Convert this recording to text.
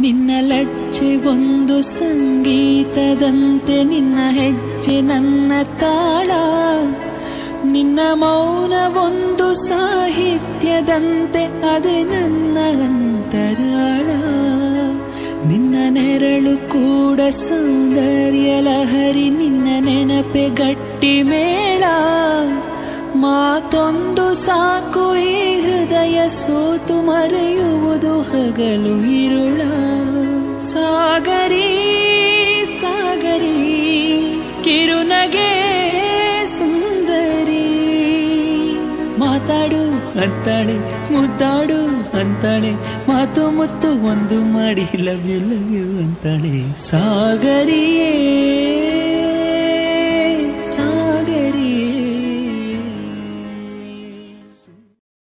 ನಿನ್ನ ಲಜ್ಜೆ ಒಂದು ಸಂಗೀತದಂತೆ ನಿನ್ನ ಹೆಜ್ಜೆ ನನ್ನ ತಾಳ. ನಿನ್ನ ಮೌನ ಒಂದು ಸಾಹಿತ್ಯದಂತೆ ಅದೇ ನನ್ನ ಅಂತರಾಳ. ನಿನ್ನ ನೆರಳು ಕೂಡ ಸೌಂದರ್ಯ ಲಹರಿ, ನಿನ್ನ ನೆನಪೆ ಗಟ್ಟಿ ಮೇಳ ಮಾತೊಂದು ಸಾಕು ಈ ಸೋತು ಮರೆಯುವುದು ಹಗಲು ಇರುಳ. ಸಾಗರಿ ಸಾಗರಿ, ಕಿರುನಗೆ ಸುಂದರಿ. ಮಾತಾಡು ಅಂತಾಳೆ ಮುದ್ದಾಡು ಅಂತಾಳೆ ಮಾತು ಮುತ್ತು ಒಂದು ಮಾಡಿ ಲವ್ ಯು ಲವ್ ಯು ಅಂತಾಳೆ ಸಾಗರಿಯೇ